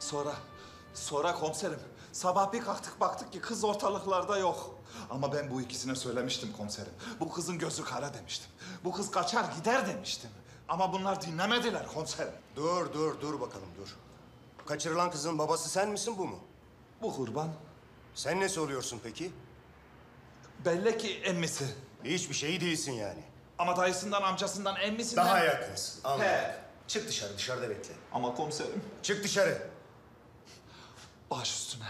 Sonra, sonra komiserim. Sabah bir kalktık baktık ki kız ortalıklarda yok. Ama ben bu ikisine söylemiştim komiserim. Bu kızın gözü kara demiştim. Bu kız kaçar gider demiştim. Ama bunlar dinlemediler komiserim. Dur dur dur bakalım dur. Kaçırılan kızın babası sen misin bu mu? Bu kurban Sen nesi oluyorsun peki? belli ki emmisi. Hiçbir şey değilsin yani. Ama dayısından amcasından emmisinden... Daha yakınsın. Anladım. He. Çık dışarı dışarıda bekle. Ama komiserim Çık dışarı. Baş üstüne.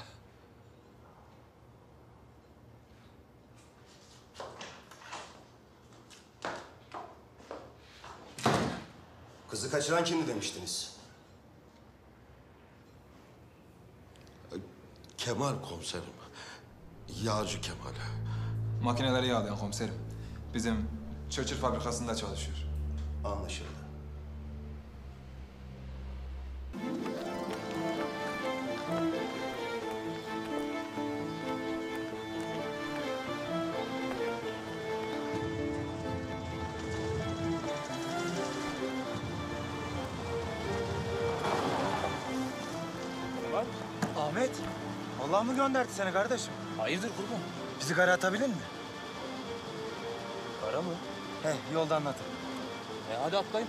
Kızı kaçıran kimdi demiştiniz? Kemal komiserim. Yağcı Kemal. Makineleri yağlayan komiserim. Bizim çöçür fabrikasında çalışıyor. Anlaşıldı. Ahmet, Allah mı gönderdi seni kardeşim? Hayırdır kurban? Bizi kara atabilir mi? Para mı? He, yolda anlatırım. E hadi atlayın.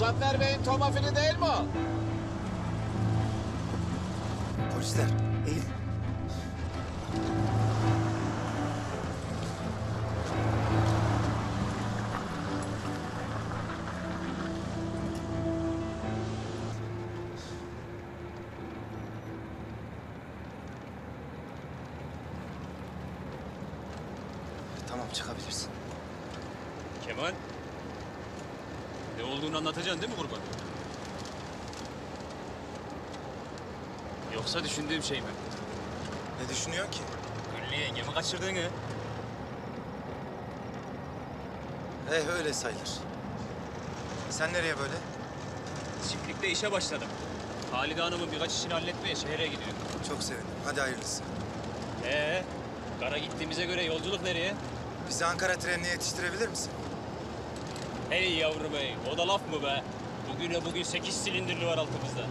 Muzaffer Bey'in tomafili değil mi o? Polisler, eğil. Tamam, çıkabilirsin. Kemal. Ne olduğunu anlatacaksın değil mi kurban? Yoksa düşündüğüm şey mi? Ne düşünüyorsun ki? Güllü yengemi kaçırdığını. Eh, öyle sayılır. Sen nereye böyle? Çiftlikte işe başladım. Halide Hanım'ın birkaç işini halletmeye şehre gidiyor. Çok sevindim. Hadi hayırlısı. Ee, kara gittiğimize göre yolculuk nereye? Bizi Ankara trenine yetiştirebilir misin? Hey yavrum hey, o da laf mı be? Bugüne bugün sekiz silindirli var altımızda.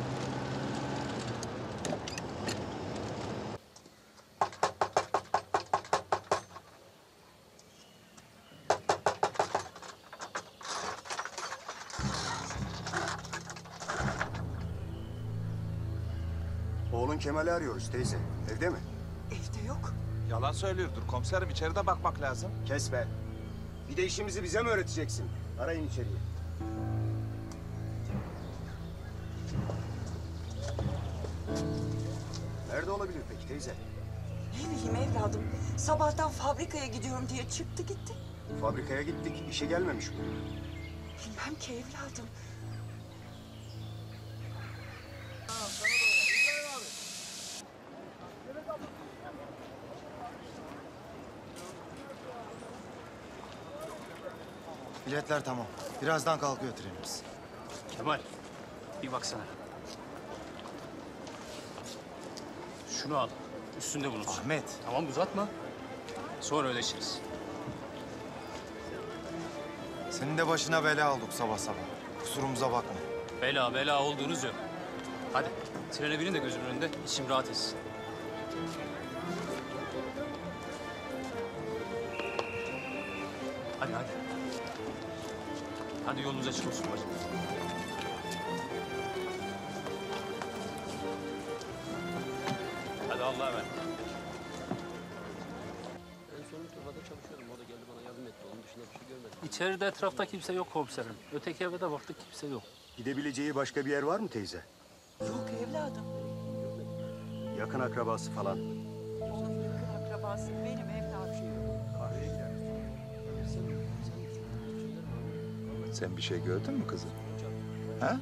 Oğlun Kemal'i arıyoruz teyze. Evde mi? Evde yok. Yalan söylüyordur komiserim. içeride bakmak lazım. Kes be. Bir de işimizi bize mi öğreteceksin? Arayın içeriye. Nerede olabilir peki teyze? Ne bileyim evladım. Sabahtan fabrikaya gidiyorum diye çıktı gitti. Fabrikaya gittik. işe gelmemiş mi? Bilmem ki evladım. Biletler tamam. Birazdan kalkıyor trenimiz. Kemal, bir baksana. Şunu al, üstünde bulunsun. Ahmet, Tamam uzatma. Sonra ödeşiriz. senin de başına bela olduk sabah sabah. Kusurumuza bakma. Bela bela olduğunuz yok. Hadi trene binin de gözümün önünde içim rahat etsin. Hadi hadi. Hadi yolunuz açık olsun bacım. Hadi Allah'a emanet. İçeride etrafta kimse yok komiserim. Öteki eve de baktık kimse yok. Gidebileceği başka bir yer var mı teyze? Yok evladım. Yakın akrabası falan. Onun yakın akrabası benim Sen bir şey gördün mü kızım? Ha?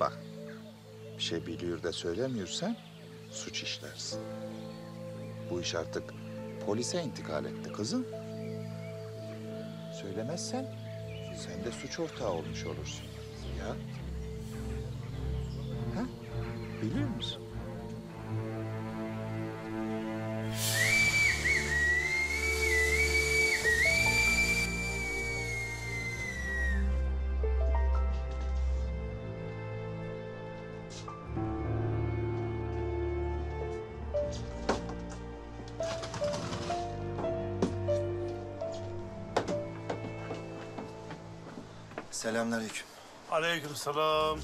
Bak, bir şey biliyor da söylemiyorsan suç işlersin. Bu iş artık polise intikal etti kızım. Söylemezsen sen de suç ortağı olmuş olursun. Ya? Selamünaleyküm. Aleykümselam.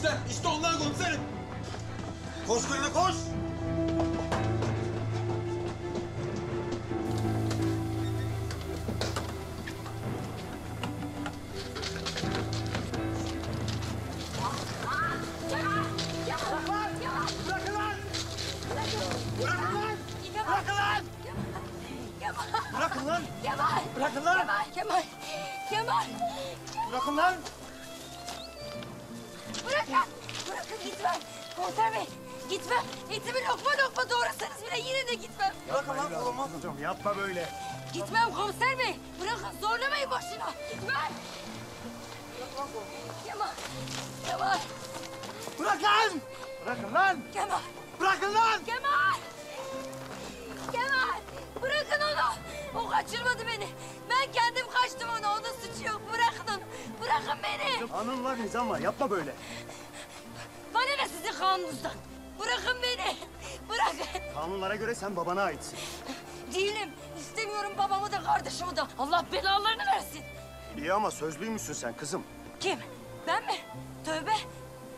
İşte, işte onlar komiserim. Koş Gülüne koş. Bırakın lan! Kemal! Bırakın lan! Kemal! Kemal! Kemal! Bırakın lan! Bırakın! Bırakın gitmem! Komiser bey! Gitmem! Etimi lokma lokma doğrasanız bile yine de gitmem. Bırakın lan kolumu. Hocam yapma böyle. Gitmem komiser bey! Bırakın zorlamayın boşuna! Gitmem! Kemal! Kemal! Bırakın! Bırakın lan! Kemal! Bırakın lan! Kemal! Kemal! Bırakın onu! O kaçırmadı beni. Ben kendim kaçtım ona. Onun suçu yok. Bırakın beni. Kanun var, nizam var. Yapma böyle. Bana ne sizin kanununuzdan? Bırakın beni. Bırakın. Kanunlara göre sen babana aitsin. Değilim. İstemiyorum babamı da kardeşimi de. Allah belalarını versin. İyi ama sözlüymüşsün sen kızım. Kim? Ben mi? Tövbe.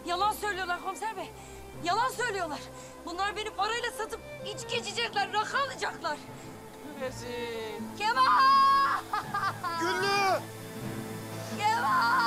Yalan söylüyorlar komiser bey. Yalan söylüyorlar. Bunlar beni parayla satıp içki içecekler, rakı alacaklar. Kemal! Güllü! Kemal!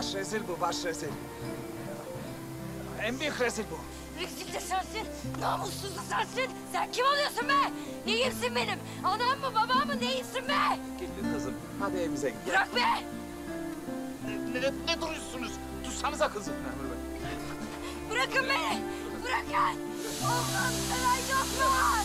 Baş rezil bu baş rezil. En büyük rezil bu. Rezil de sensin, namussuz da sensin. Sen kim oluyorsun be? Neyimsin benim? Anam mı, babam mı, neyimsin be? Gittin kızım. Hadi evimize gidelim. Bırak be! Ne, ne, ne duruyorsunuz? Tutsanıza kızım. Bırakın beni! Bırakın! Oğlum seven yoklar!